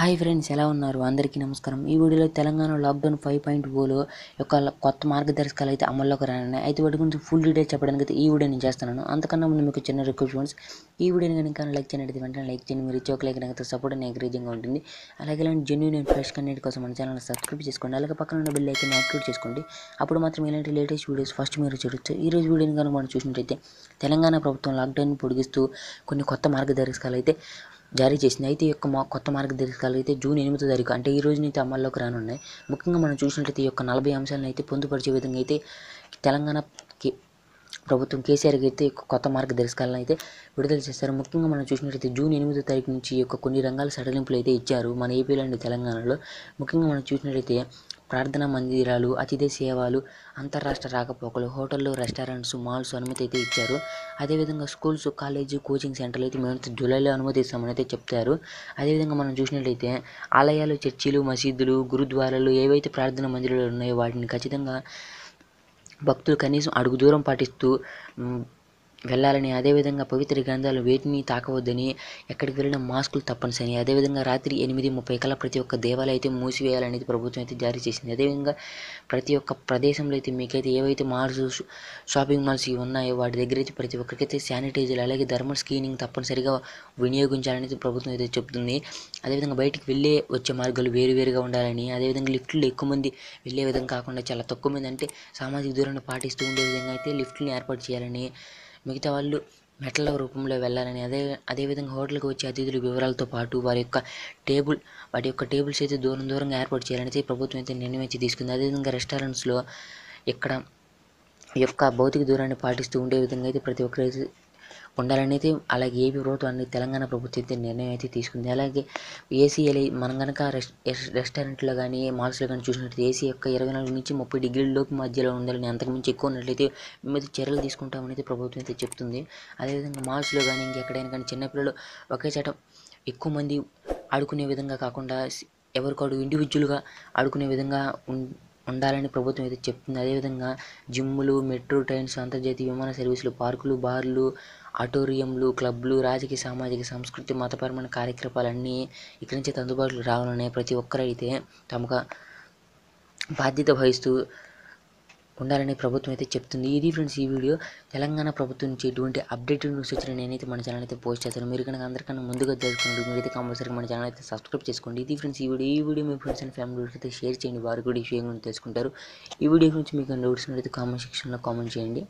Hi friends ఎలా ఉన్నారు? అందరికీ నమస్కారం. ఈ వీడియోలో తెలంగాణ లాక్డౌన్ ఫైవ్ పాయింట్ ఓలో యొక్క కొత్త మార్గదర్శకాలు అయితే అమల్లోకి రానున్నాయి. అయితే వాటి గురించి ఫుల్ డీటెయిల్స్ చెప్పడానికి అయితే ఈ వీడియో నేను చేస్తున్నాను. అంతకన్నా ముందు మీకు చిన్న రిక్వెస్ట్ ఫ్రెండ్స్ ఈ వీడియోని కనుక లైక్ చేయనట్టు వెంటనే లైక్ చేయండి. మీరు ఇచ్చే ఒక లైక్ నాకు సపోర్ట్ అండ్ ఎంకరేజింగ్గా ఉంటుంది. అలాగే ఇలాంటి జెన్యున్ అండ్ ఫ్రెష్ కంటెంట్ కోసం మన ఛానల్ సబ్స్క్రైబ్ చేసుకోండి. అలాగే పక్కన ఉన్న బెల్ ఐకన్ యాక్టివేట్ చేసుకోండి. అప్పుడు మాత్రం ఇలాంటి లేటెస్ట్ వీడియోస్ ఫస్ట్ మీరు చూడొచ్చు. ఈ రోజు వీడియోని కనుక మనం చూసినట్టయితే తెలంగాణ ప్రభుత్వం లాక్డౌన్ పొడిగిస్తూ కొన్ని కొత్త మార్గదర్శకాలు అయితే జారీ చేసింది. అయితే ఈ యొక్క మా కొత్త మార్గదర్శకాలు అయితే జూన్ ఎనిమిదో తారీఖు అంటే ఈ రోజు నుంచి అమల్లోకి రానున్నాయి. ముఖ్యంగా మనం చూసినట్లయితే ఈ యొక్క నలభై అంశాలను అయితే పొందుపరిచే విధంగా అయితే తెలంగాణ ప్రభుత్వం కేసీఆర్కి అయితే కొత్త మార్గదర్శకాలను అయితే విడుదల చేస్తారు ముఖ్యంగా మనం చూసినట్లయితే జూన్ ఎనిమిదో తారీఖు నుంచి ఈ యొక్క కొన్ని రంగాల సడలింపులు అయితే ఇచ్చారు మన ఏపీలో అండ్ తెలంగాణలో. ముఖ్యంగా మనం చూసినట్లయితే ప్రార్థనా మందిరాలు అతిథి సేవలు అంతర్రాష్ట్ర రాకపోకలు హోటళ్ళు రెస్టారెంట్స్ మాల్స్ అనుమతి అయితే ఇచ్చారు. అదేవిధంగా స్కూల్స్ కాలేజ్ కోచింగ్ సెంటర్లు అయితే మేము జూలైలో అనుమతిస్తామని అయితే చెప్తారు. అదేవిధంగా మనం చూసినట్లయితే ఆలయాలు చర్చిలు మసీదులు గురుద్వారాలు ఏవైతే ప్రార్థనా మందిరాలు ఉన్నాయో వాటిని ఖచ్చితంగా భక్తులు కనీసం అడుగు దూరం పాటిస్తూ వెళ్ళాలని అదేవిధంగా పవిత్ర గ్రంథాలు వేటిని తాకవద్దని ఎక్కడికి వెళ్ళిన మాస్కులు తప్పనిసరి. అదేవిధంగా రాత్రి ఎనిమిది ముప్పై కల ప్రతి ఒక్క దేవాలయం అయితే మూసివేయాలనేది ప్రభుత్వం అయితే జారీ చేసింది. అదేవిధంగా ప్రతి ఒక్క ప్రదేశంలో అయితే మీకైతే ఏవైతే మాల్స్ షాపింగ్ మాల్స్ ఇవి ఉన్నాయో వాటి దగ్గర అయితే ప్రతి ఒక్కరికైతే శానిటైజర్ అలాగే థర్మల్ స్క్రీనింగ్ తప్పనిసరిగా వినియోగించాలనేది ప్రభుత్వం అయితే చెప్తుంది అదేవిధంగా బయటికి వెళ్ళే వచ్చే మార్గాలు వేరువేరుగా ఉండాలని అదేవిధంగా లిఫ్ట్లు ఎక్కువ మంది వెళ్ళే విధంగా కాకుండా చాలా తక్కువ మంది అంటే సామాజిక దూరాన్ని పాటిస్తూ ఉండే విధంగా అయితే లిఫ్ట్ని ఏర్పాటు చేయాలని మిగతా వాళ్ళు మెటల రూపంలో వెళ్ళాలని అదే అదేవిధంగా హోటల్కి వచ్చే అతిథుల వివరాలతో పాటు వారి యొక్క టేబుల్ వాటి యొక్క టేబుల్స్ అయితే దూరం దూరంగా ఏర్పాటు చేయాలని అయితే ప్రభుత్వం అయితే నిర్ణయం అయితే తీసుకుంది. అదేవిధంగా రెస్టారెంట్స్లో ఇక్కడ యొక్క భౌతిక దూరాన్ని పాటిస్తూ ఉండే విధంగా అయితే ప్రతి ఒక్కరు ఉండాలనేది అలాగే ఏపీ ప్రభుత్వం అనేది తెలంగాణ ప్రభుత్వం అయితే నిర్ణయం అయితే తీసుకుంది. అలాగే ఏసీఎల్ మనం కనుక రెస్ రెస్టారెంట్లో కానీ మాల్స్లో కానీ చూసినట్లయితే ఏసీ యొక్క ఇరవై నాలుగు నుంచి ముప్పై డిగ్రీల లోపు మధ్యలో ఉండాలని అంతకుమించి ఎక్కువ ఉన్నట్లయితే మీద చర్యలు తీసుకుంటామనేది ప్రభుత్వం అయితే చెప్తుంది. అదేవిధంగా మాల్స్లో కానీ ఇంకెక్కడైనా కానీ చిన్నపిల్లలు ఒకే చోట ఎక్కువ మంది ఆడుకునే విధంగా కాకుండా ఎవరికాడు ఇండివిజువల్గా ఆడుకునే విధంగా ఉం- ఉండాలని ప్రభుత్వం అయితే చెప్తుంది. అదేవిధంగా జిమ్లు మెట్రో ట్రైన్స్ అంతర్జాతీయ విమాన సర్వీసులు పార్కులు బార్లు ఆటోరియంలు క్లబ్లు రాజకీయ సామాజిక సంస్కృతి మతపరమైన కార్యక్రమాలన్నీ ఇక్కడి నుంచి అందుబాటులో రావాలని ప్రతి ఒక్కరైతే తమకు బాధ్యత వహిస్తూ ఉండాలని ప్రభుత్వం అయితే చెప్తుంది. ఇది ఫ్రెండ్స్ ఈ వీడియో. తెలంగాణ ప్రభుత్వం నుంచి ఎటువంటి అప్డేటెడ్ న్యూస్ వచ్చిన నేనైతే మన ఛానల్ అయితే పోస్ట్ చేస్తాను. మీరు కనుక అందరికన్నా ముందుగా తెలుసుకోండి మీరైతే కంపల్సరీ మన ఛానల్ అయితే సబ్స్క్రైబ్ చేసుకోండి. ఇది ఫ్రెండ్స్ ఈ వీడియో. ఈ వీడియో మీ ఫ్రెండ్స్ అండ్ ఫ్యామిలీ అయితే షేర్ చేయండి. వారు కూడా ఈ విషయం తెలుసుకుంటారు. ఈ వీడియో గురించి మీకు డౌట్స్ అయితే కామెంట్ సెక్షన్లో కామెంట్ చేయండి.